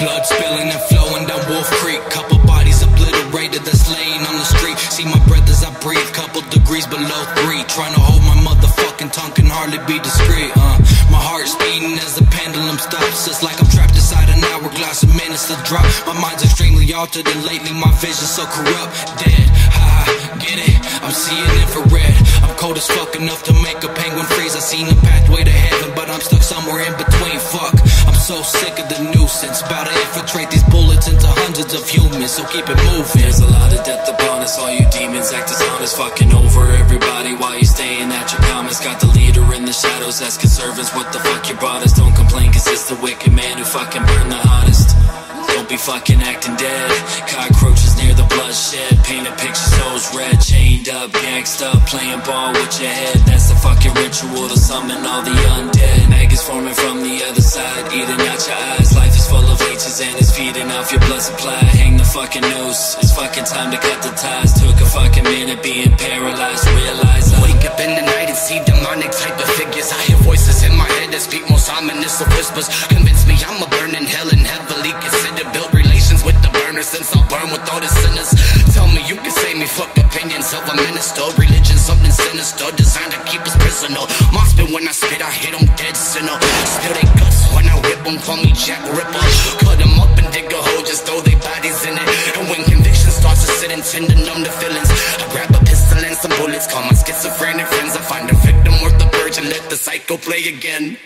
Blood spilling and flowing down Wolf Creek. Couple bodies obliterated that's laying on the street. See my breath as I breathe, couple degrees below three. Trying to hold my motherfucking tongue can hardly be discreet. Uh, my heart's beating as the pendulum stops. It's like I'm trapped inside an hourglass, a minutes to drop. My mind's extremely altered, and lately my vision's so corrupt. Dead, ha, get it? I'm seeing infrared. I'm cold as fuck enough to make a penguin freeze. I seen the pathway to heaven, but I'm stuck somewhere in between. Fuck, so sick of the nuisance. About to infiltrate these bullets into hundreds of humans, so keep it moving. There's a lot of death upon us, all you demons act dishonest. Fucking over everybody while you staying at your comments. Got the leader in the shadows asking servants what the fuck you brought us. Don't complain, cause it's the wicked man who fucking burned the hottest. Don't be fucking acting dead. Cockroaches near the bloodshed. Painted pictures, souls red. Chained up, gangsta up, playing ball with your head. That's the fucking ritual to summon all the undead. And it's feeding off your blood supply. Hang the fucking noose. It's fucking time to cut the ties. Took a fucking minute being paralyzed. Realize I Wake up in the night and see demonic type of figures. I hear voices in my head that speak most ominous of whispers. Convince me I'm a burning hell and heavily consider build relations with the burner since I'll burn with all the sinners. Tell me you can save me, fuck opinions of a minister. Religion something sinister, designed to keep us prisoner. Spit when I spit, I hit them dead sinner. Spill they guts when I whip them, call me Jack Ripper. Cut them starts to sit and tend to numb the feelings, I grab a pistol and some bullets, call my schizophrenic friends. I find a victim worth the purge and let the psycho play again.